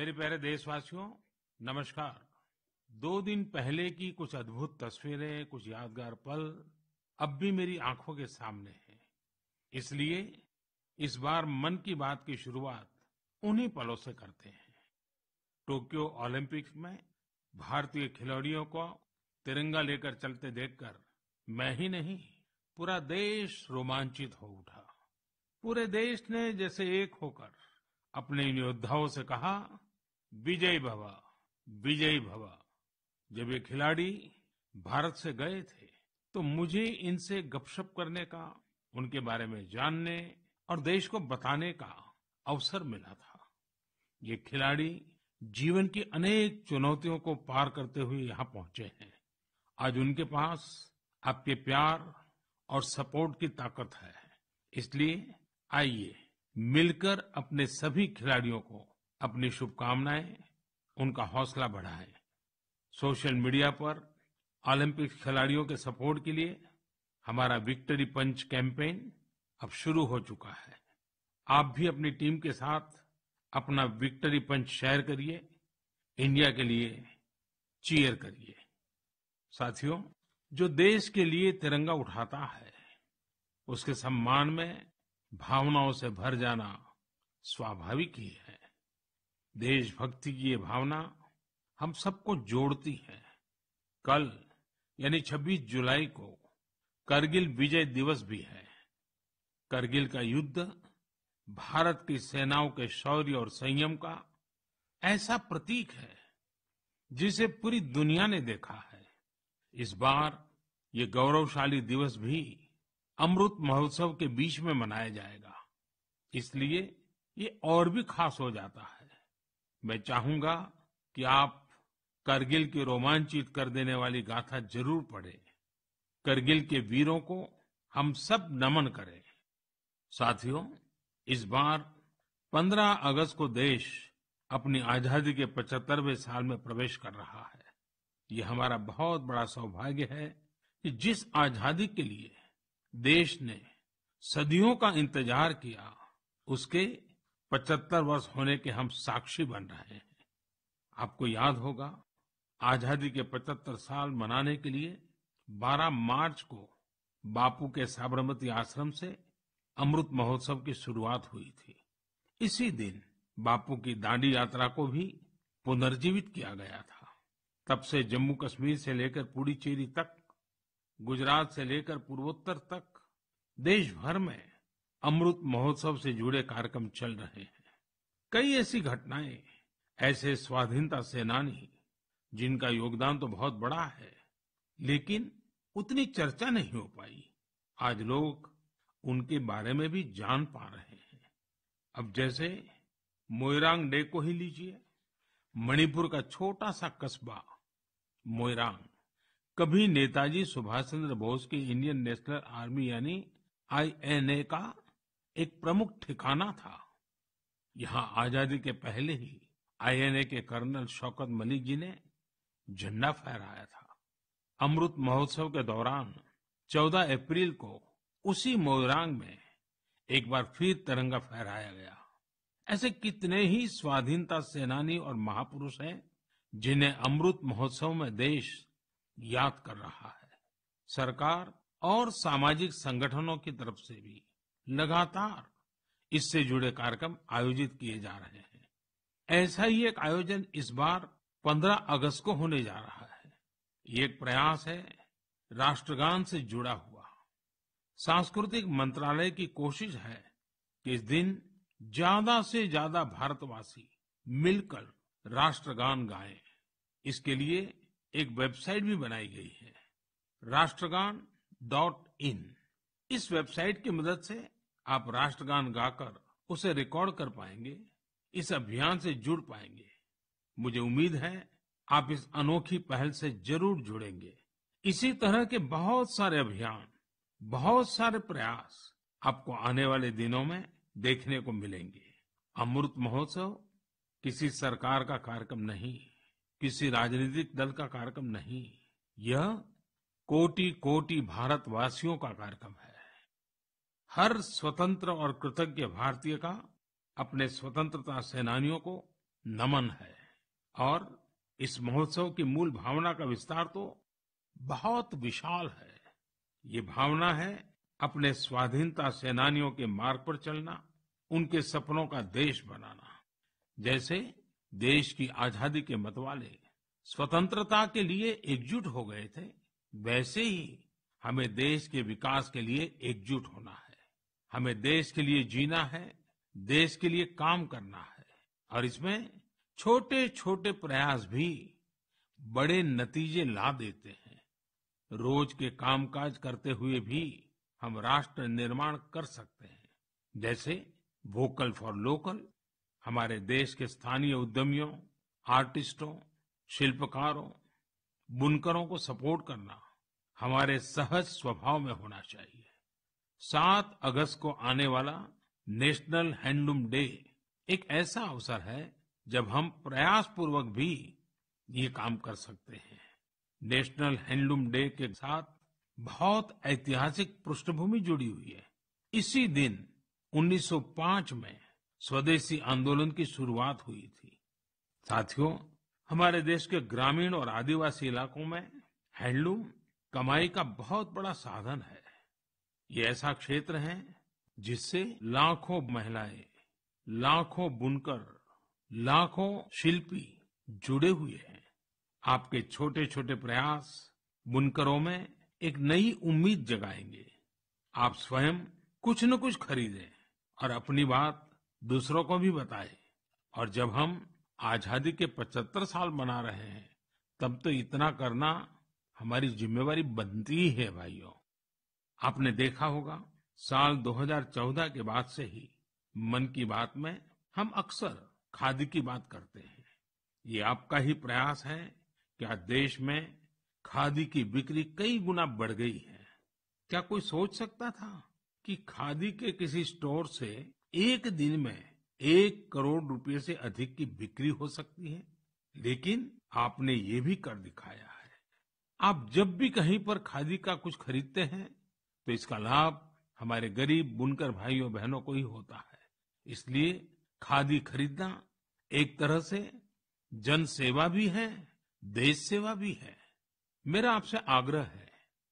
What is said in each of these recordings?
मेरे प्यारे देशवासियों, नमस्कार। दो दिन पहले की कुछ अद्भुत तस्वीरें, कुछ यादगार पल अब भी मेरी आँखों के सामने हैं। इसलिए इस बार मन की बात की शुरुआत उन्हीं पलों से करते हैं। टोक्यो ओलंपिक्स में भारतीय खिलाड़ियों को तिरंगा लेकर चलते देखकर मैं ही नहीं, पूरा देश रोमांचित हो उठा। पूरे देश ने जैसे एक होकर अपने इन योद्धाओं से कहा विजय भवा विजय भवा। जब ये खिलाड़ी भारत से गए थे तो मुझे इनसे गपशप करने का, उनके बारे में जानने और देश को बताने का अवसर मिला था। ये खिलाड़ी जीवन की अनेक चुनौतियों को पार करते हुए यहाँ पहुँचे हैं। आज उनके पास आपके प्यार और सपोर्ट की ताकत है। इसलिए आइए मिलकर अपने सभी खिलाड़ियों को अपनी शुभकामनाएँ, उनका हौसला बढ़ाएँ। सोशल मीडिया पर ओलंपिक खिलाड़ियों के सपोर्ट के लिए हमारा विक्ट्री पंच कैंपेन अब शुरू हो चुका है। आप भी अपनी टीम के साथ अपना विक्ट्री पंच शेयर करिए, इंडिया के लिए चीयर करिए। साथियों, जो देश के लिए तिरंगा उठाता है, उसके सम्मान में भावनाओं से भर जाना स्वाभाविक ही है। देशभक्ति की ये भावना हम सबको जोड़ती है। कल, यानी 26 जुलाई को करगिल विजय दिवस भी है। करगिल का युद्ध, भारत की सेनाओं के शौर्य और संयम का ऐसा प्रतीक है, जिसे पूरी दुनिया ने देखा है। इस बार ये गौरवशाली दिवस भी अमृत महोत्सव के बीच में मनाया जाएगा। इसलिए ये और भी खास हो जाता है। मैं चाहूँगा कि आप करगिल की रोमांचित कर देने वाली गाथा ज़रूर पढ़ें। करगिल के वीरों को हम सब नमन करें। साथियों, इस बार 15 अगस्त को देश अपनी आज़ादी के 75वें साल में प्रवेश कर रहा है। ये हमारा बहुत बड़ा सौभाग्य है कि जिस आज़ादी के लिए देश ने सदियों का इंतज़ार किया, उसके 75 वर्ष होने के हम साक्षी बन रहे हैं। आपको याद होगा, आज़ादी के 75 साल मनाने के लिए 12 मार्च को बापू के साबरमती आश्रम से अमृत महोत्सव की शुरुआत हुई थी। इसी दिन बापू की दांडी यात्रा को भी पुनर्जीवित किया गया था। तब से जम्मू कश्मीर से लेकर पुडुचेरी तक, गुजरात से लेकर पूर्वोत्तर तक देश भर में अमृत महोत्सव से जुड़े कार्यक्रम चल रहे हैं। कई ऐसी घटनाएँ, ऐसे स्वाधीनता सेनानी, जिनका योगदान तो बहुत बड़ा है, लेकिन उतनी चर्चा नहीं हो पाई। आज लोग उनके बारे में भी जान पा रहे हैं। अब जैसे मोइरांग डे को ही लीजिए। मणिपुर का छोटा सा कस्बा मोइरांग कभी नेताजी सुभाष चंद्र बोस की इंडियन नेशनल आर्मी यानी आईएनए का एक प्रमुख ठिकाना था। यहाँ आज़ादी के पहले ही आईएनए के कर्नल शौकत मलिक जी ने झंडा फहराया था। अमृत महोत्सव के दौरान 14 अप्रैल को उसी मोइरांग में एक बार फिर तिरंगा फहराया गया। ऐसे कितने ही स्वाधीनता सेनानी और महापुरुष हैं जिन्हें अमृत महोत्सव में देश याद कर रहा है। सरकार और सामाजिक संगठनों की तरफ़ से भी। लगातार इससे जुड़े कार्यक्रम आयोजित किए जा रहे हैं। ऐसा ही एक आयोजन इस बार 15 अगस्त को होने जा रहा है। ये एक प्रयास है, राष्ट्रगान से जुड़ा हुआ। सांस्कृतिक मंत्रालय की कोशिश है कि इस दिन ज़्यादा से ज़्यादा भारतवासी मिलकर राष्ट्रगान गाएँ। इसके लिए एक वेबसाइट भी बनाई गई है, राष्ट्रगान डॉट इन। इस वेबसाइट की मदद से आप राष्ट्रगान गाकर उसे रिकॉर्ड कर पाएँगे, इस अभियान से जुड़ पाएँगे। मुझे उम्मीद है आप इस अनोखी पहल से ज़रूर जुड़ेंगे। इसी तरह के बहुत सारे अभियान, बहुत सारे प्रयास आपको आने वाले दिनों में देखने को मिलेंगे। अमृत महोत्सव किसी सरकार का कार्यक्रम नहीं, किसी राजनीतिक दल का कार्यक्रम नहीं, यह कोटि कोटि भारतवासियों का कार्यक्रम है। हर स्वतंत्र और कृतज्ञ भारतीय का अपने स्वतंत्रता सेनानियों को नमन है। और इस महोत्सव की मूल भावना का विस्तार तो बहुत विशाल है। ये भावना है अपने स्वाधीनता सेनानियों के मार्ग पर चलना, उनके सपनों का देश बनाना। जैसे देश की आज़ादी के मतवाले स्वतंत्रता के लिए एकजुट हो गए थे, वैसे ही हमें देश के विकास के लिए एकजुट होना है। हमें देश के लिए जीना है, देश के लिए काम करना है। और इसमें छोटे छोटे प्रयास भी बड़े नतीजे ला देते हैं। रोज के कामकाज करते हुए भी हम राष्ट्र निर्माण कर सकते हैं। जैसे वोकल फॉर लोकल, हमारे देश के स्थानीय उद्यमियों, आर्टिस्टों, शिल्पकारों, बुनकरों को सपोर्ट करना हमारे सहज स्वभाव में होना चाहिए। सात अगस्त को आने वाला नेशनल हैंडलूम डे एक ऐसा अवसर है जब हम प्रयास पूर्वक भी ये काम कर सकते हैं। नेशनल हैंडलूम डे के साथ बहुत ऐतिहासिक पृष्ठभूमि जुड़ी हुई है। इसी दिन 1905 में स्वदेशी आंदोलन की शुरुआत हुई थी। साथियों, हमारे देश के ग्रामीण और आदिवासी इलाकों में हैंडलूम कमाई का बहुत बड़ा साधन है। ये ऐसा क्षेत्र है जिससे लाखों महिलाएँ, लाखों बुनकर, लाखों शिल्पी जुड़े हुए हैं। आपके छोटे छोटे प्रयास बुनकरों में एक नई उम्मीद जगाएँगे। आप स्वयं कुछ न कुछ खरीदें और अपनी बात दूसरों को भी बताएँ। और जब हम आज़ादी के 75 साल मना रहे हैं, तब तो इतना करना हमारी जिम्मेवारी बनती ही है, भाइयों। आपने देखा होगा, साल 2014 के बाद से ही मन की बात में हम अक्सर खादी की बात करते हैं। ये आपका ही प्रयास है कि आज देश में खादी की बिक्री कई गुना बढ़ गई है। क्या कोई सोच सकता था कि खादी के किसी स्टोर से एक दिन में एक करोड़ रुपए से अधिक की बिक्री हो सकती है? लेकिन आपने ये भी कर दिखाया है। आप जब भी कहीं पर खादी का कुछ खरीदते हैं तो इसका लाभ हमारे गरीब बुनकर भाइयों, बहनों को ही होता है। इसलिए खादी खरीदना एक तरह से जन सेवा भी है देश सेवा भी है। मेरा आपसे आग्रह है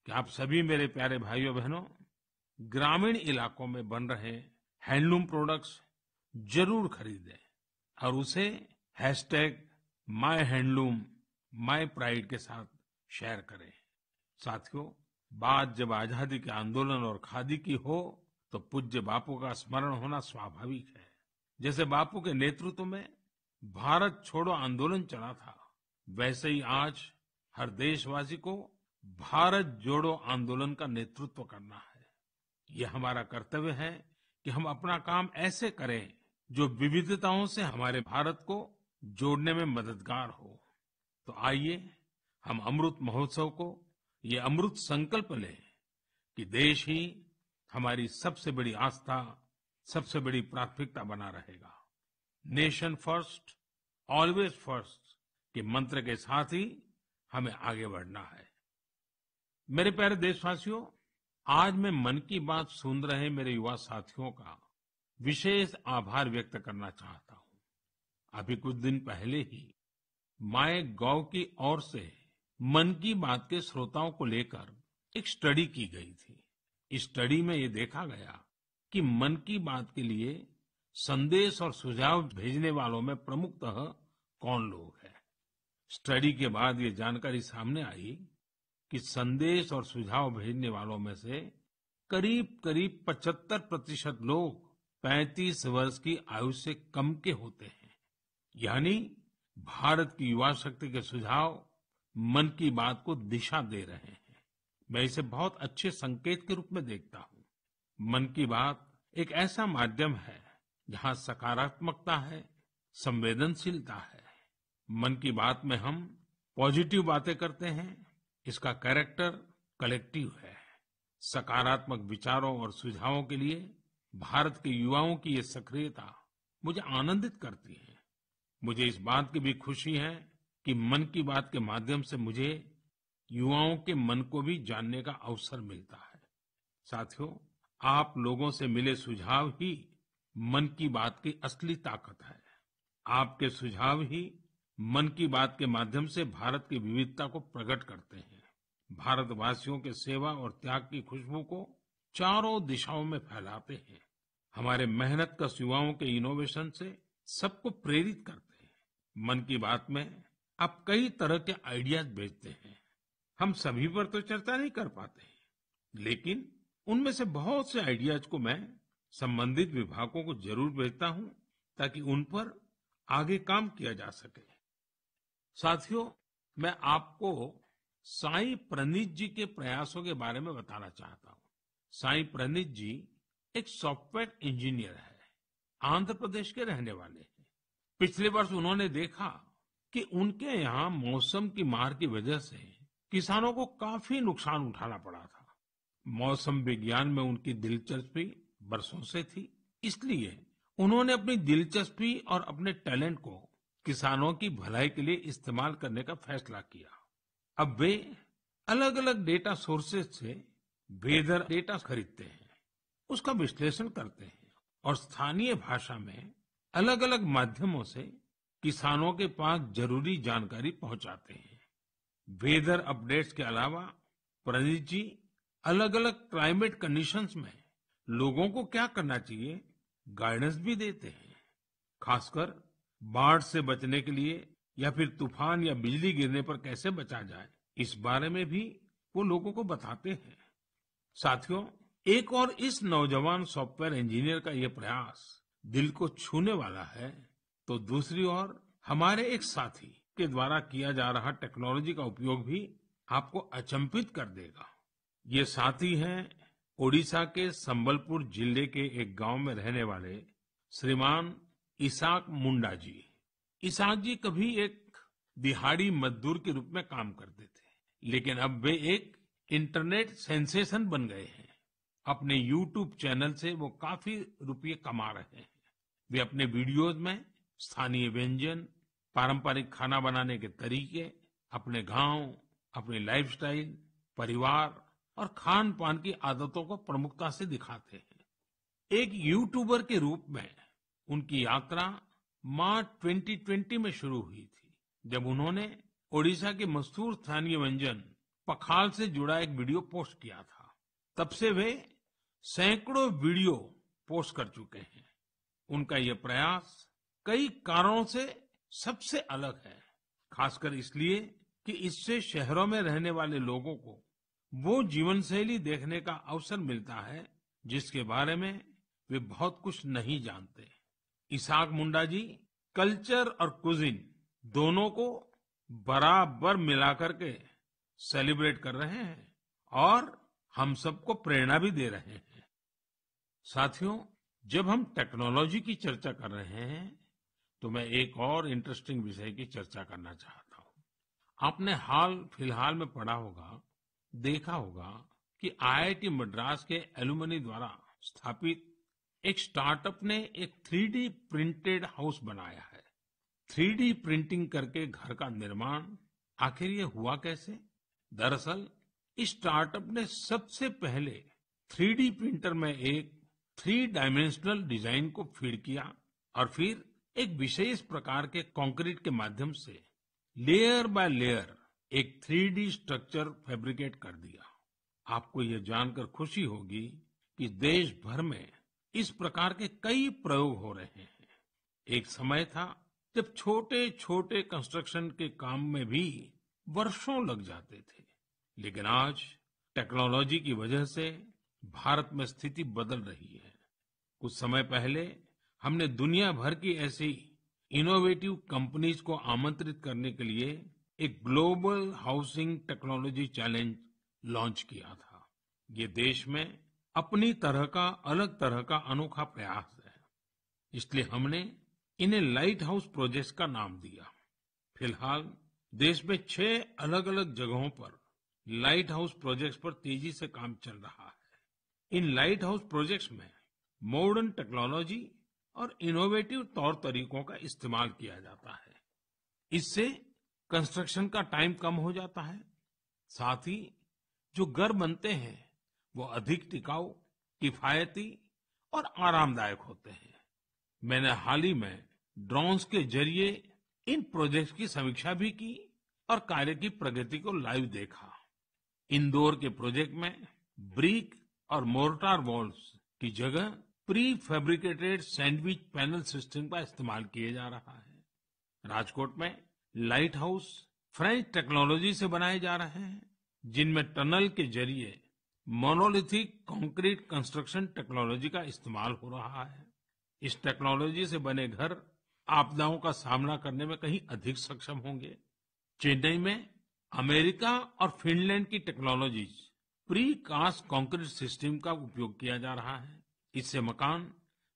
कि आप सभी मेरे प्यारे भाइयों, बहनों, ग्रामीण इलाकों में बन रहे हैंडलूम प्रोडक्ट्स ज़रूर खरीदें और उसे hashtag my handloom, my pride के साथ शेयर करें। साथियों बात जब आज़ादी के आंदोलन और खादी की हो तो पूज्य बापू का स्मरण होना स्वाभाविक है। जैसे बापू के नेतृत्व में भारत छोड़ो आंदोलन चला था, वैसे ही आज हर देशवासी को भारत जोड़ो आंदोलन का नेतृत्व करना है। ये हमारा कर्तव्य है कि हम अपना काम ऐसे करें जो विविधताओं से हमारे भारत को जोड़ने में मददगार हो। तो आइए, हम अमृत महोत्सव को ये अमृत संकल्प लें कि देश ही हमारी सबसे बड़ी आस्था, सबसे बड़ी प्राथमिकता बना रहेगा। नेशन फ़र्स्ट ऑलवेज फ़र्स्ट के मंत्र के साथ ही हमें आगे बढ़ना है। मेरे प्यारे देशवासियों, आज मैं मन की बात सुन रहे मेरे युवा साथियों का विशेष आभार व्यक्त करना चाहता हूँ। अभी कुछ दिन पहले ही माय गौ की ओर से मन की बात के श्रोताओं को लेकर एक स्टडी की गई थी। इस स्टडी में ये देखा गया कि मन की बात के लिए संदेश और सुझाव भेजने वालों में प्रमुखतः कौन लोग हैं। स्टडी के बाद ये जानकारी सामने आई कि संदेश और सुझाव भेजने वालों में से करीब करीब 75 प्रतिशत लोग 35 वर्ष की आयु से कम के होते हैं। यानी भारत की युवा शक्ति के सुझाव मन की बात को दिशा दे रहे हैं। मैं इसे बहुत अच्छे संकेत के रूप में देखता हूँ। मन की बात एक ऐसा माध्यम है जहाँ सकारात्मकता है, संवेदनशीलता है। मन की बात में हम पॉजिटिव बातें करते हैं, इसका कैरेक्टर कलेक्टिव है। सकारात्मक विचारों और सुझावों के लिए भारत के युवाओं की ये सक्रियता मुझे आनंदित करती है। मुझे इस बात की भी खुशी है कि मन की बात के माध्यम से मुझे युवाओं के मन को भी जानने का अवसर मिलता है। साथियों, आप लोगों से मिले सुझाव ही मन की बात की असली ताकत है। आपके सुझाव ही मन की बात के माध्यम से भारत की विविधता को प्रकट करते हैं। भारतवासियों के सेवा और त्याग की खुशबू को चारों दिशाओं में फैलाते हैं। हमारे मेहनत कश युवाओं के इनोवेशन से सबको प्रेरित करते हैं। मन की बात में आप कई तरह के आइडियाज़ भेजते हैं। हम सभी पर तो चर्चा नहीं कर पाते लेकिन उनमें से बहुत से आइडियाज़ को मैं संबंधित विभागों को ज़रूर भेजता हूँ ताकि उन पर आगे काम किया जा सके। साथियों, मैं आपको साई प्रणीत जी के प्रयासों के बारे में बताना चाहता हूँ। साई प्रणीत जी एक सॉफ्टवेयर इंजीनियर है, आंध्र प्रदेश के रहने वाले हैं। पिछले वर्ष उन्होंने देखा कि उनके यहाँ मौसम की मार की वजह से किसानों को काफ़ी नुकसान उठाना पड़ा था। मौसम विज्ञान में उनकी दिलचस्पी बरसों से थी। इसलिए उन्होंने अपनी दिलचस्पी और अपने टैलेंट को किसानों की भलाई के लिए इस्तेमाल करने का फैसला किया। अब वे अलग अलग डेटा सोर्सेज से वेदर डेटा खरीदते हैं, उसका विश्लेषण करते हैं और स्थानीय भाषा में अलग अलग माध्यमों से किसानों के पास ज़रूरी जानकारी पहुंचाते हैं। वेदर अपडेट्स के अलावा प्रणीत जी अलग अलग क्लाइमेट कंडीशंस में लोगों को क्या करना चाहिए, गाइडेंस भी देते हैं। खासकर बाढ़ से बचने के लिए या फिर तूफ़ान या बिजली गिरने पर कैसे बचा जाए, इस बारे में भी वो लोगों को बताते हैं। साथियों, एक और इस नौजवान सॉफ्टवेयर इंजीनियर का ये प्रयास दिल को छूने वाला है तो दूसरी ओर हमारे एक साथी के द्वारा किया जा रहा टेक्नोलॉजी का उपयोग भी आपको अचंभित कर देगा। ये साथी हैं ओडिशा के संबलपुर ज़िले के एक गाँव में रहने वाले श्रीमान इसाक मुंडा जी। इसाक जी कभी एक दिहाड़ी मजदूर के रूप में काम करते थे, लेकिन अब वे एक इंटरनेट सेंसेशन बन गए हैं। अपने यूट्यूब चैनल से वो काफ़ी रुपये कमा रहे हैं। वे अपने वीडियोस में स्थानीय व्यंजन, पारंपरिक खाना बनाने के तरीके, अपने गाँव, अपनी लाइफस्टाइल परिवार और खान पान की आदतों को प्रमुखता से दिखाते हैं। एक यूट्यूबर के रूप में उनकी यात्रा मार्च 2020 में शुरू हुई थी, जब उन्होंने ओडिशा के मशहूर स्थानीय व्यंजन पखाल से जुड़ा एक वीडियो पोस्ट किया था। तब से वे सैकड़ों वीडियो पोस्ट कर चुके हैं। उनका ये प्रयास कई कारणों से सबसे अलग है, खासकर इसलिए कि इससे शहरों में रहने वाले लोगों को वो जीवन शैली देखने का अवसर मिलता है जिसके बारे में वे बहुत कुछ नहीं जानते। इसाक मुंडा जी, कल्चर और कुजिन दोनों को बराबर मिलाकर के सेलिब्रेट कर रहे हैं और हम सबको प्रेरणा भी दे रहे हैं। साथियों, जब हम टेक्नोलॉजी की चर्चा कर रहे हैं तो मैं एक और इंटरेस्टिंग विषय की चर्चा करना चाहता हूँ। आपने हाल, फ़िलहाल में पढ़ा होगा, देखा होगा कि आईआईटी मद्रास के एलुमनी द्वारा स्थापित एक स्टार्टअप ने एक थ्री प्रिंटेड हाउस बनाया है। थ्री प्रिंटिंग करके घर का निर्माण आखिर ये हुआ कैसे? दरअसल, इस स्टार्टअप ने सबसे पहले थ्री प्रिंटर में एक थ्री डायमेंशनल डिज़ाइन को फ़ीड किया और फिर एक विशेष प्रकार के कंक्रीट के माध्यम से लेयर बाय लेयर एक थ्री स्ट्रक्चर फैब्रिकेट कर दिया। आपको यह जानकर खुशी होगी कि देश भर में इस प्रकार के कई प्रयोग हो रहे हैं। एक समय था जब छोटे छोटे कंस्ट्रक्शन के काम में भी वर्षों लग जाते थे, लेकिन आज टेक्नोलॉजी की वजह से भारत में स्थिति बदल रही है। कुछ समय पहले हमने दुनिया भर की ऐसी इनोवेटिव कंपनीज़ को आमंत्रित करने के लिए एक global housing technology challenge launch किया था। ये देश में अपनी तरह का, अलग तरह का अनोखा प्रयास है। इसलिए हमने इन्हें लाइट हाउस प्रोजेक्ट्स का नाम दिया। फ़िलहाल देश में छह अलग अलग जगहों पर लाइट हाउस प्रोजेक्ट्स पर तेज़ी से काम चल रहा है। इन लाइट हाउस प्रोजेक्ट्स में मॉडर्न टेक्नोलॉजी और इनोवेटिव तौर तरीकों का इस्तेमाल किया जाता है। इससे कंस्ट्रक्शन का टाइम कम हो जाता है। साथ ही जो घर बनते हैं, वो अधिक टिकाऊ, किफायती और आरामदायक होते हैं। मैंने हाल ही में ड्रोन्स के ज़रिए इन प्रोजेक्ट्स की समीक्षा भी की और कार्य की प्रगति को लाइव देखा। इंदौर के प्रोजेक्ट में ब्रिक और मोर्टार वॉल्स की जगह prefabricated sandwich panel system का इस्तेमाल किया जा रहा है। राजकोट में लाइट हाउस फ्रेंच टेक्नोलॉजी से बनाए जा रहे हैं, जिनमें टनल के ज़रिए मोनोलिथिक कंक्रीट कंस्ट्रक्शन टेक्नोलॉजी का इस्तेमाल हो रहा है। इस टेक्नोलॉजी से बने घर आपदाओं का सामना करने में कहीं अधिक सक्षम होंगे। चेन्नई में अमेरिका और फिनलैंड की technologies precast concrete system का उपयोग किया जा रहा है। इससे मकान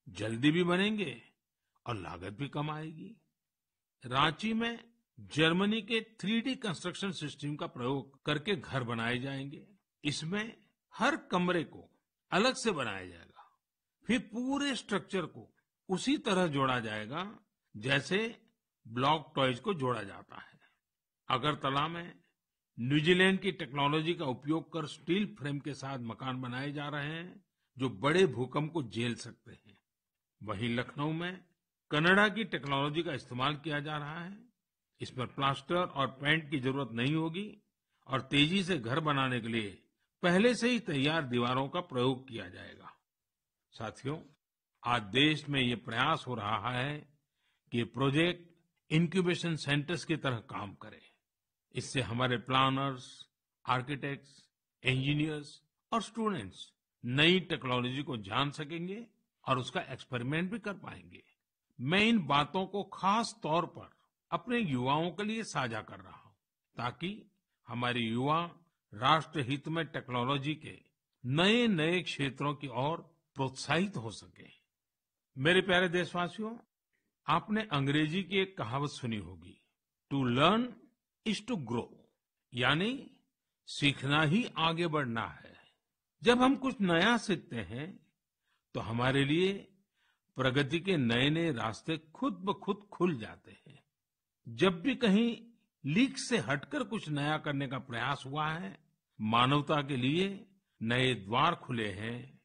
जल्दी भी बनेंगे और लागत भी कम आएगी। रांची में जर्मनी के थ्री डी कंस्ट्रक्शन सिस्टम का प्रयोग करके घर बनाए जाएँगे। इसमें हर कमरे को अलग से बनाया जाएगा। फिर पूरे स्ट्रक्चर को उसी तरह जोड़ा जाएगा जैसे ब्लॉक टॉयज को जोड़ा जाता है। अगरतला में न्यूजीलैंड की टेक्नोलॉजी का उपयोग कर स्टील फ्रेम के साथ मकान बनाए जा रहे हैं। जो बड़े भूकंप को झेल सकते हैं। वहीं लखनऊ में कनाडा की टेक्नोलॉजी का इस्तेमाल किया जा रहा है। इसमें प्लास्टर और पेंट की ज़रूरत नहीं होगी और तेज़ी से घर बनाने के लिए पहले से ही तैयार दीवारों का प्रयोग किया जाएगा। साथियों, आज देश में ये प्रयास हो रहा है कि ये प्रोजेक्ट इंक्यूबेशन सेंटर्स की तरह काम करे। इससे हमारे प्लानर्स, आर्किटेक्ट्स, इंजीनियर्स और स्टूडेंट्स नई टेक्नोलॉजी को जान सकेंगे और उसका एक्सपेरिमेंट भी कर पाएँगे। मैं इन बातों को खास तौर पर अपने युवाओं के लिए साझा कर रहा हूँ, ताकि हमारे युवा राष्ट्र हित में टेक्नोलॉजी के नए नए क्षेत्रों की ओर प्रोत्साहित हो सके। मेरे प्यारे देशवासियों, आपने अंग्रेज़ी की एक कहावत सुनी होगी to learn is to grow यानी सीखना ही आगे बढ़ना है। जब हम कुछ नया सीखते हैं तो हमारे लिए प्रगति के नए नए रास्ते खुद ब खुद खुल जाते हैं। जब भी कहीं लीक से हटकर कुछ नया करने का प्रयास हुआ है, मानवता के लिए नए द्वार खुले हैं,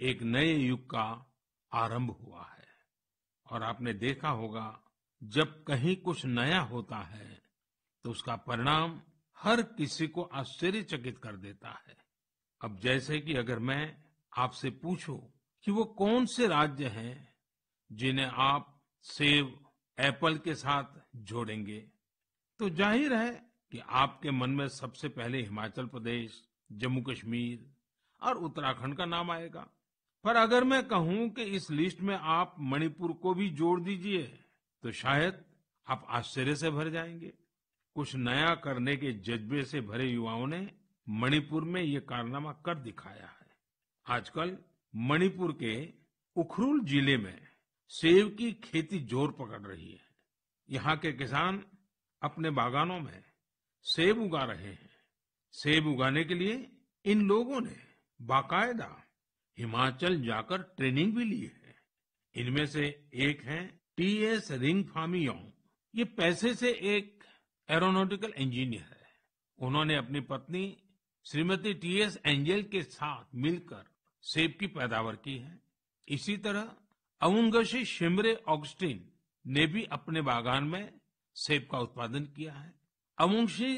एक नए युग का आरंभ हुआ है। और आपने देखा होगा, जब कहीं कुछ नया होता है तो उसका परिणाम हर किसी को आश्चर्यचकित कर देता है। अब जैसे कि अगर मैं आपसे पूछूँ कि वो कौन से राज्य हैं जिन्हें आप सेब, एप्पल के साथ जोड़ेंगे तो ज़ाहिर है कि आपके मन में सबसे पहले हिमाचल प्रदेश, जम्मू कश्मीर और उत्तराखंड का नाम आएगा। पर अगर मैं कहूँ कि इस लिस्ट में आप मणिपुर को भी जोड़ दीजिए तो शायद आप आश्चर्य से भर जाएँगे। कुछ नया करने के जज्बे से भरे युवाओं ने मणिपुर में ये कारनामा कर दिखाया है। आजकल मणिपुर के उखरुल ज़िले में सेब की खेती ज़ोर पकड़ रही है। यहाँ के किसान अपने बागानों में सेब उगा रहे हैं। सेब उगाने के लिए इन लोगों ने बाकायदा हिमाचल जाकर ट्रेनिंग भी ली है। इनमें से एक हैं टी एस रिंग फामियोंग ये पैसे से एक एरोनॉटिकल इंजीनियर है। उन्होंने अपनी पत्नी श्रीमती टी एस एंजल के साथ मिलकर सेब की पैदावार की है। इसी तरह अवुंगशी शिमरे ऑगस्टिन ने भी अपने बागान में सेब का उत्पादन किया है। अवुंगशी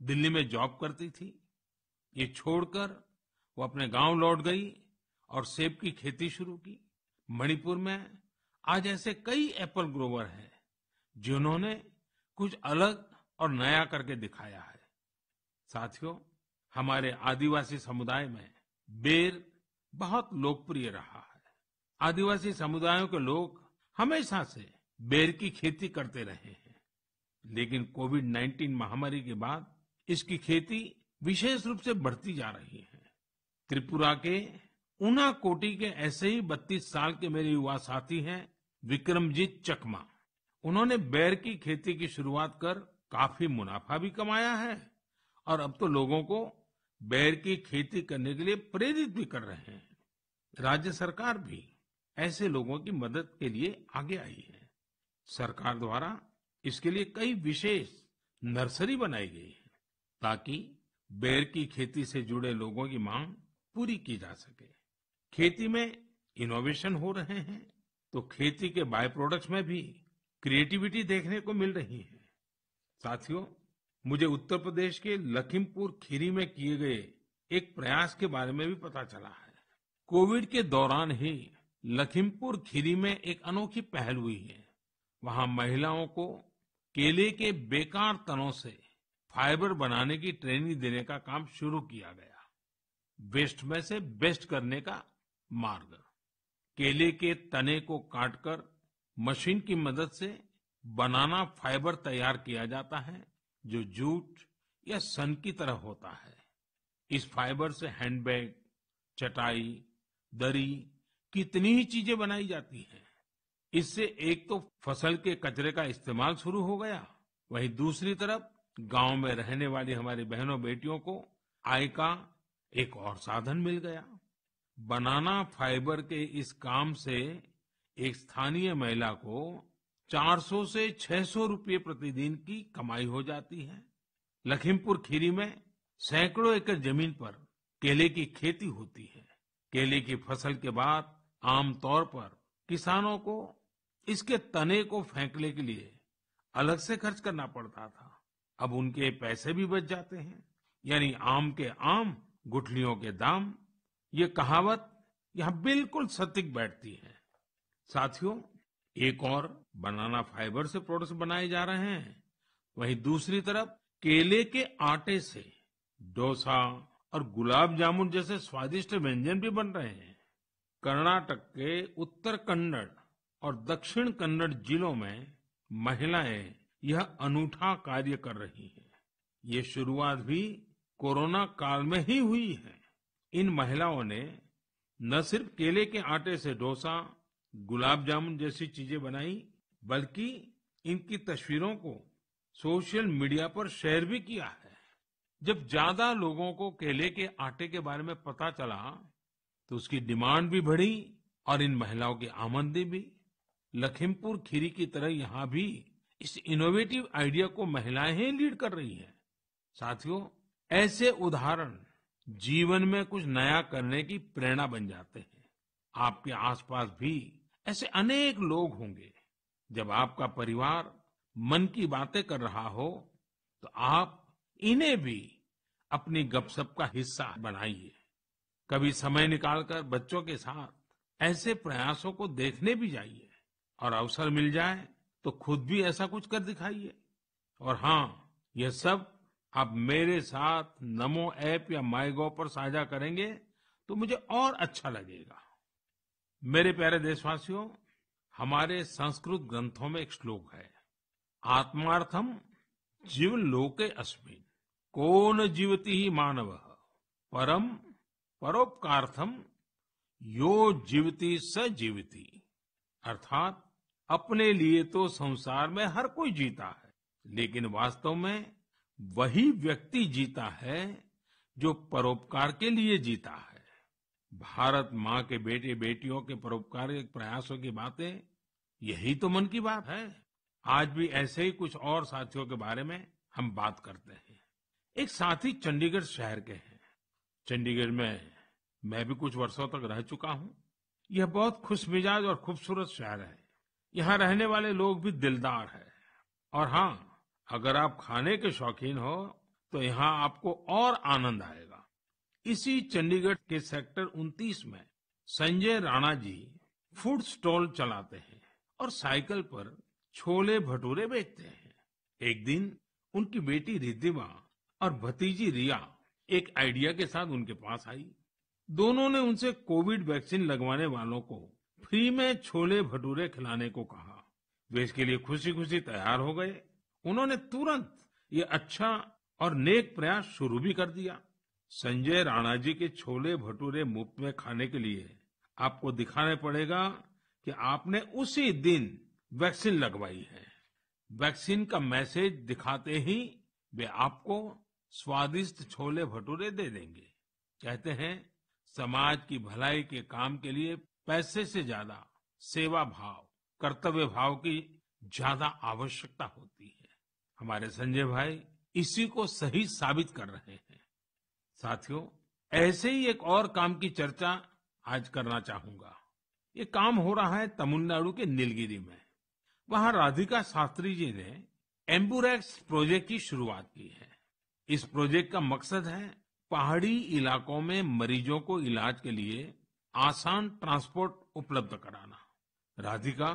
दिल्ली में जॉब करती थी। ये छोड़कर वो अपने गाँव लौट गई और सेब की खेती शुरू की। मणिपुर में आज ऐसे कई एप्पल ग्रोवर हैं जिन्होंने कुछ अलग और नया करके दिखाया है। साथियों हमारे आदिवासी समुदाय में बेर बहुत लोकप्रिय रहा है। आदिवासी समुदायों के लोग हमेशा से बेर की खेती करते रहे हैं। लेकिन कोविड 19 महामारी के बाद इसकी खेती विशेष रूप से बढ़ती जा रही है। त्रिपुरा के ऊना कोटी के ऐसे ही 32 साल के मेरे युवा साथी हैं विक्रमजीत चकमा। उन्होंने बेर की खेती की शुरुआत कर काफ़ी मुनाफा भी कमाया है और अब तो लोगों को बेर की खेती करने के लिए प्रेरित भी कर रहे हैं। राज्य सरकार भी ऐसे लोगों की मदद के लिए आगे आई है। सरकार द्वारा इसके लिए कई विशेष नर्सरी बनाई गई है ताकि बेर की खेती से जुड़े लोगों की मांग पूरी की जा सके। खेती में इनोवेशन हो रहे हैं तो खेती के बाय प्रोडक्ट्स में भी क्रिएटिविटी देखने को मिल रही है। साथियों मुझे उत्तर प्रदेश के लखीमपुर खीरी में किए गए एक प्रयास के बारे में भी पता चला है। कोविड के दौरान ही लखीमपुर खीरी में एक अनोखी पहल हुई है। वहाँ महिलाओं को केले के बेकार तनों से फाइबर बनाने की ट्रेनिंग देने का काम शुरू किया गया। वेस्ट में से बेस्ट करने का मार्ग। केले के तने को काटकर मशीन की मदद से बनाना फाइबर तैयार किया जाता है। जो जूट या सन की तरह होता है। इस फाइबर से हैंडबैग, चटाई, दरी कितनी ही चीज़ें बनाई जाती हैं। इससे एक तो फ़सल के कचरे का इस्तेमाल शुरू हो गया। वहीं दूसरी तरफ़ गाँव में रहने वाली हमारी बहनों बेटियों को आय का एक और साधन मिल गया। बनाना फाइबर के इस काम से एक स्थानीय महिला को 400 से 600 रुपए प्रतिदिन की कमाई हो जाती है। लखीमपुर खीरी में सैकड़ों एकड़ ज़मीन पर केले की खेती होती है। केले की फ़सल के बाद आमतौर पर किसानों को इसके तने को फेंकने के लिए अलग से खर्च करना पड़ता था। अब उनके पैसे भी बच जाते हैं। यानी आम के आम, गुठलियों के दाम, ये कहावत यहाँ बिल्कुल सटीक बैठती है। साथियों एक और बनाना फाइबर से प्रोडक्ट्स बनाए जा रहे हैं। वहीं दूसरी तरफ़ केले के आटे से डोसा और गुलाब जामुन जैसे स्वादिष्ट व्यंजन भी बन रहे हैं। कर्नाटक के उत्तर कन्नड़ और दक्षिण कन्नड़ जिलों में महिलाएँ यह अनूठा कार्य कर रही हैं। ये शुरुआत भी कोरोना काल में ही हुई है। इन महिलाओं ने न सिर्फ़ केले के आटे से डोसा गुलाब जामुन जैसी चीज़ें बनाई, बल्कि इनकी तस्वीरों को सोशल मीडिया पर शेयर भी किया है। जब ज़्यादा लोगों को केले के आटे के बारे में पता चला तो उसकी डिमांड भी बढ़ी और इन महिलाओं की आमदनी भी। लखीमपुर खीरी की तरह यहाँ भी इस इनोवेटिव आइडिया को महिलाएँ ही लीड कर रही हैं। साथियों, ऐसे उदाहरण जीवन में कुछ नया करने की प्रेरणा बन जाते हैं। आपके आसपास भी ऐसे अनेक लोग होंगे। जब आपका परिवार मन की बातें कर रहा हो तो आप इन्हें भी अपनी गपशप का हिस्सा बनाइए। कभी समय निकालकर बच्चों के साथ ऐसे प्रयासों को देखने भी जाइए और अवसर मिल जाए तो खुद भी ऐसा कुछ कर दिखाइए। और हाँ यह सब आप मेरे साथ नमो ऐप या माई पर साझा करेंगे तो मुझे और अच्छा लगेगा। मेरे प्यारे देशवासियों, हमारे संस्कृत ग्रंथों में एक श्लोक है। आत्मार्थम जीव लोके अस्मिन। कौन जीवती ही मानव? परम परोपकार्थम यो जीवती स जीवती। अर्थात, अपने लिए तो संसार में हर कोई जीता है, लेकिन वास्तव में वही व्यक्ति जीता है जो परोपकार के लिए जीता है। भारत माँ के बेटे, बेटियों के परोपकार प्रयासों की बातें, यही तो मन की बात है। आज भी ऐसे ही कुछ और साथियों के बारे में हम बात करते हैं। एक साथी चंडीगढ़ शहर के हैं। चंडीगढ़ में मैं भी कुछ वर्षों तक रह चुका हूँ। यह बहुत खुशमिजाज और खूबसूरत शहर है। यहाँ रहने वाले लोग भी दिलदार है। और हाँ अगर आप खाने के शौकीन हो तो यहाँ आपको और आनंद आएगा। इसी चंडीगढ़ के सेक्टर 29 में संजय राणा जी फ़ूड स्टॉल चलाते हैं और साइकिल पर छोले भटूरे बेचते हैं। एक दिन उनकी बेटी रिद्धिमा और भतीजी रिया एक आइडिया के साथ उनके पास आई। दोनों ने उनसे कोविड वैक्सीन लगवाने वालों को फ्री में छोले भटूरे खिलाने को कहा। वे इसके लिए खुशी खुशी तैयार हो गए। उन्होंने तुरंत ये अच्छा और नेक प्रयास शुरू भी कर दिया। संजय राणा जी के छोले भटूरे मुफ़्त में खाने के लिए। आपको दिखाने पड़ेगा कि आपने उसी दिन वैक्सीन लगवाई है। वैक्सीन का मैसेज दिखाते ही वे आपको स्वादिष्ट छोले भटूरे दे देंगे। कहते हैं, समाज की भलाई के काम के लिए पैसे से ज़्यादा सेवा भाव, कर्तव्य भाव की ज़्यादा आवश्यकता होती है। हमारे संजय भाई इसी को सही साबित कर रहे हैं। साथियों, ऐसे ही एक और काम की चर्चा आज करना चाहूँगा। ये काम हो रहा है तमिलनाडु के नीलगिरी में। वहाँ राधिका शास्त्री जी ने एम्बुरेक्स प्रोजेक्ट की शुरुआत की है। इस प्रोजेक्ट का मकसद है पहाड़ी इलाकों में मरीजों को इलाज के लिए आसान ट्रांसपोर्ट उपलब्ध कराना। राधिका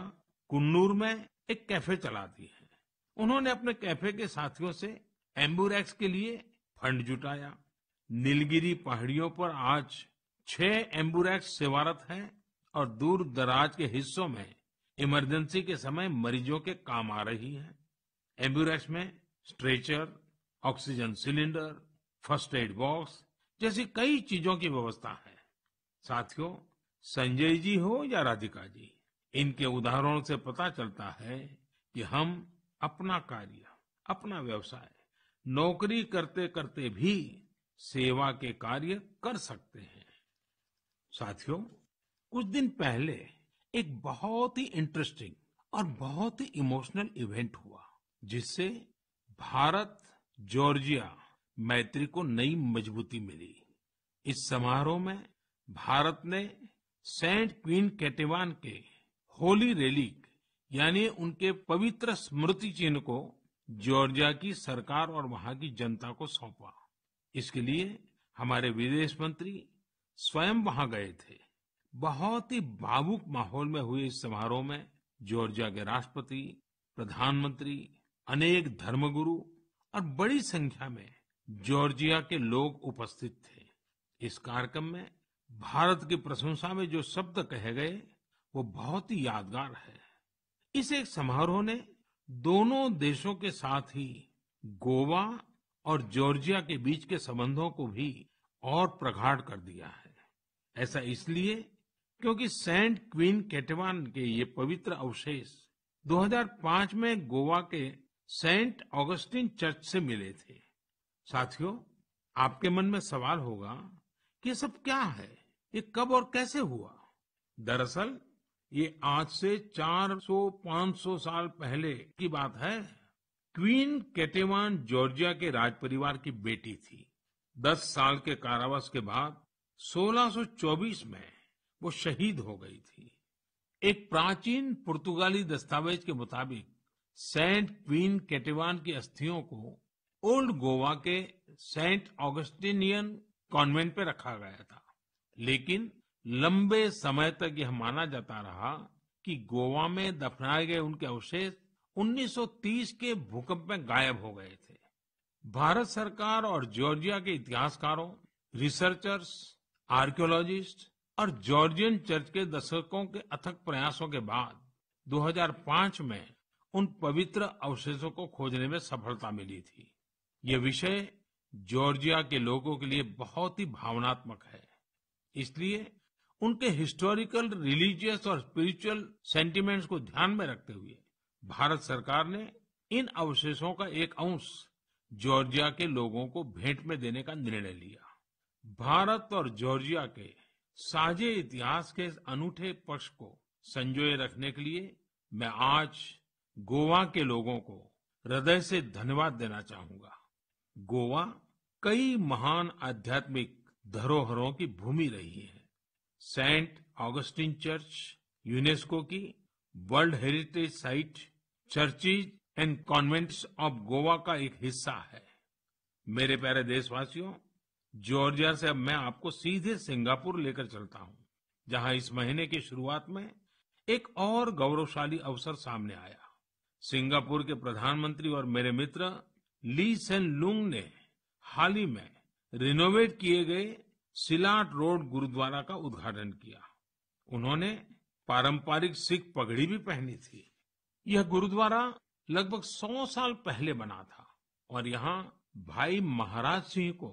कुन्नूर में एक कैफ़े चलाती है। उन्होंने अपने कैफ़े के साथियों से एम्बुरेक्स के लिए फंड जुटाया। नीलगिरी पहाड़ियों पर आज छह एम्बुरेक्स सेवारत हैं और दूर दराज के हिस्सों में इमरजेंसी के समय मरीजों के काम आ रही है। एम्बुरेक्स में stretcher, oxygen cylinder, first aid box जैसी कई चीज़ों की व्यवस्था है। साथियों, संजय जी हो या राधिका जी, इनके उदाहरणों से पता चलता है कि हम अपना कार्य, अपना व्यवसाय, नौकरी करते करते भी सेवा के कार्य कर सकते हैं। साथियों, कुछ दिन पहले एक बहुत ही इंटरेस्टिंग और बहुत ही इमोशनल इवेंट हुआ, जिससे भारत जॉर्जिया मैत्री को नई मजबूती मिली। इस समारोह में भारत ने सेंट क्वीन केटेवान के होली रेलिक यानी उनके पवित्र स्मृति चिन्ह को जॉर्जिया की सरकार और वहाँ की जनता को सौंपा। इसके लिए हमारे विदेश मंत्री स्वयं वहाँ गए थे। बहुत ही भावुक माहौल में हुए इस समारोह में जॉर्जिया के राष्ट्रपति, प्रधानमंत्री, अनेक धर्मगुरु और बड़ी संख्या में जॉर्जिया के लोग उपस्थित थे। इस कार्यक्रम में भारत की प्रशंसा में जो शब्द कहे गए, वो बहुत ही यादगार है। इस एक समारोह ने दोनों देशों के साथ ही गोवा और जॉर्जिया के बीच के संबंधों को भी और प्रगाढ़ कर दिया है। ऐसा इसलिए क्योंकि सेंट क्वीन केटेवान के ये पवित्र अवशेष 2005 में गोवा के सेंट ऑगस्टिन चर्च से मिले थे। साथियों, आपके मन में सवाल होगा कि सब क्या है? ये कब और कैसे हुआ? दरअसल, ये आज से 400-500 साल पहले की बात है। क्वीन केटेवान जॉर्जिया के राज परिवार की बेटी थी। 10 साल के कारावास के बाद 1624 में वो शहीद हो गई थी। एक प्राचीन पुर्तगाली दस्तावेज़ के मुताबिक सेंट क्वीन केटेवान की अस्थियों को ओल्ड गोवा के सेंट ऑगस्टिनियन कॉन्वेंट पे रखा गया था। लेकिन लंबे समय तक यह माना जाता रहा कि गोवा में दफनाए गए उनके अवशेष 1930 के भूकंप में गायब हो गए थे। भारत सरकार और जॉर्जिया के इतिहासकारों, रिसर्चर्स, आर्कियोलॉजिस्ट और जॉर्जियन चर्च के दशकों के अथक प्रयासों के बाद 2005 में उन पवित्र अवशेषों को खोजने में सफलता मिली थी। ये विषय जॉर्जिया के लोगों के लिए बहुत ही भावनात्मक है। इसलिए उनके हिस्टोरिकल, रिलीजियस और स्पिरिचुअल सेंटिमेंट्स को ध्यान में रखते हुए भारत सरकार ने इन अवशेषों का एक अंश जॉर्जिया के लोगों को भेंट में देने का निर्णय लिया। भारत और जॉर्जिया के साझे इतिहास के इस अनूठे पक्ष को संजोए रखने के लिए मैं आज गोवा के लोगों को हृदय से धन्यवाद देना चाहूँगा। गोवा कई महान आध्यात्मिक धरोहरों की भूमि रही है। सेंट ऑगस्टिन चर्च, यूनेस्को की world heritage site, churches and convents of Goa का एक हिस्सा है। मेरे प्यारे देशवासियों, जॉर्जिया से अब मैं आपको सीधे सिंगापुर लेकर चलता हूँ, जहाँ इस महीने की शुरुआत में एक और गौरवशाली अवसर सामने आया। सिंगापुर के प्रधानमंत्री और मेरे मित्र ली सेन लुंग ने हाल ही में रिनोवेट किए गए सिलाट रोड गुरुद्वारा का उद्घाटन किया। उन्होंने पारंपरिक सिख पगड़ी भी पहनी थी। यह गुरुद्वारा लगभग सौ साल पहले बना था और यहाँ भाई महाराज सिंह को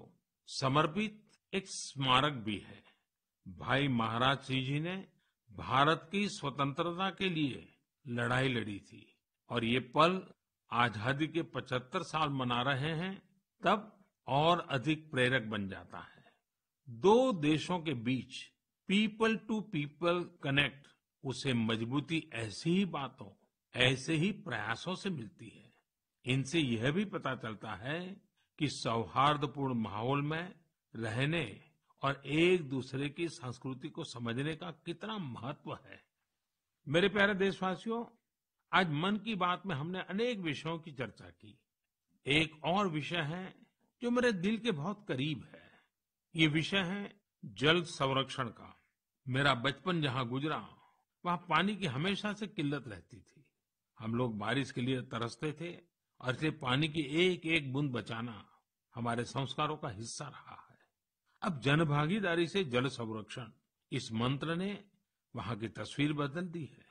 समर्पित एक स्मारक भी है। भाई महाराज सिंह जी ने भारत की स्वतंत्रता के लिए लड़ाई लड़ी थी और ये पल आज़ादी के 75 साल मना रहे हैं, तब और अधिक प्रेरक बन जाता है। दो देशों के बीच पीपल टू पीपल कनेक्ट उसे मजबूती ऐसी ही बातों, ऐसे ही प्रयासों से मिलती है। इनसे यह भी पता चलता है कि सौहार्दपूर्ण माहौल में रहने और एक दूसरे की संस्कृति को समझने का कितना महत्व है। मेरे प्यारे देशवासियों, आज मन की बात में हमने अनेक विषयों की चर्चा की। एक और विषय है जो मेरे दिल के बहुत करीब है। ये विषय है जल संरक्षण का। मेरा बचपन जहाँ गुजरा वहाँ पानी की हमेशा से किल्लत रहती थी। हम लोग बारिश के लिए तरसते थे और इसलिए पानी की एक एक बूंद बचाना हमारे संस्कारों का हिस्सा रहा है। अब जन भागीदारी से जल संरक्षण, इस मंत्र ने वहाँ की तस्वीर बदल दी है।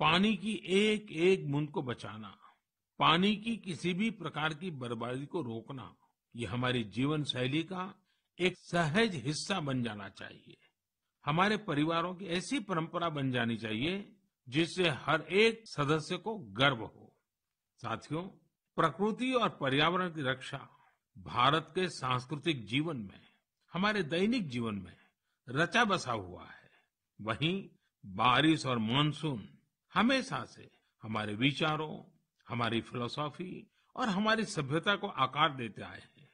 पानी की एक एक बूंद को बचाना, पानी की किसी भी प्रकार की बर्बादी को रोकना, ये हमारी जीवन शैली का एक सहज हिस्सा बन जाना चाहिए। हमारे परिवारों की ऐसी परंपरा बन जानी चाहिए जिससे हर एक सदस्य को गर्व हो। साथियों, प्रकृति और पर्यावरण की रक्षा भारत के सांस्कृतिक जीवन में, हमारे दैनिक जीवन में रचा बसा हुआ है। वहीं बारिश और मानसून हमेशा से हमारे विचारों, हमारी फिलोसॉफी और हमारी सभ्यता को आकार देते आए हैं।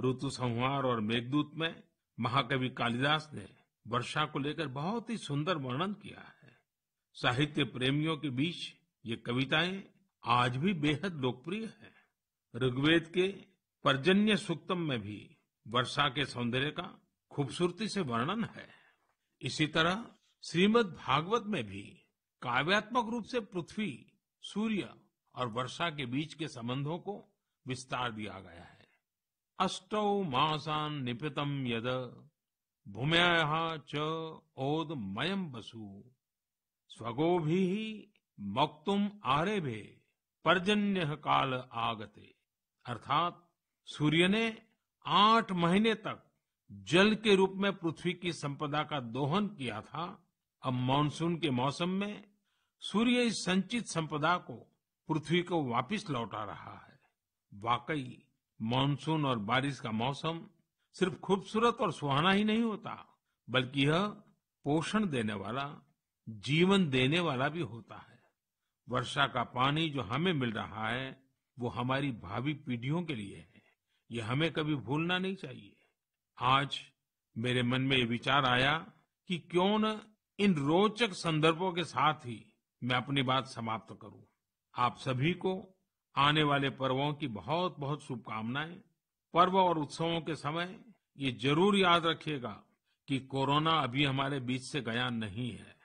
ऋतु संहार और मेघदूत में महाकवि कालिदास ने वर्षा को लेकर बहुत ही सुंदर वर्णन किया है। साहित्य प्रेमियों के बीच ये कविताएँ आज भी बेहद लोकप्रिय है। ऋग्वेद के पर्जन्य सूक्तम में भी वर्षा के सौंदर्य का खूबसूरती से वर्णन है। इसी तरह श्रीमद् भागवत में भी काव्यात्मक रूप से पृथ्वी, सूर्य और वर्षा के बीच के संबंधों को विस्तार दिया गया है। अष्टौ मासान निपितम यद भूम्या च ओदमयम वसु। स्वगोभि मक्तुम आरेभे, पर्जन्य काल आगते। अर्थात सूर्य ने आठ महीने तक जल के रूप में पृथ्वी की संपदा का दोहन किया था। अब मानसून के मौसम में सूर्य इस संचित संपदा को पृथ्वी को वापस लौटा रहा है। वाकई मानसून और बारिश का मौसम सिर्फ़ खूबसूरत और सुहाना ही नहीं होता, बल्कि यह पोषण देने वाला, जीवन देने वाला भी होता है। वर्षा का पानी जो हमें मिल रहा है, वो हमारी भावी पीढ़ियों के लिए है। ये हमें कभी भूलना नहीं चाहिए। आज मेरे मन में ये विचार आया कि क्यों न इन रोचक संदर्भों के साथ ही मैं अपनी बात समाप्त करूँ। आप सभी को आने वाले पर्वों की बहुत बहुत शुभकामनाएँ। पर्व और उत्सवों के समय ये ज़रूर याद रखिएगा कि कोरोना अभी हमारे बीच से गया नहीं है।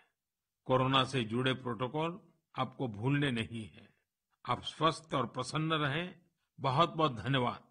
कोरोना से जुड़े प्रोटोकॉल आपको भूलने नहीं है। आप स्वस्थ और प्रसन्न रहें। बहुत बहुत धन्यवाद।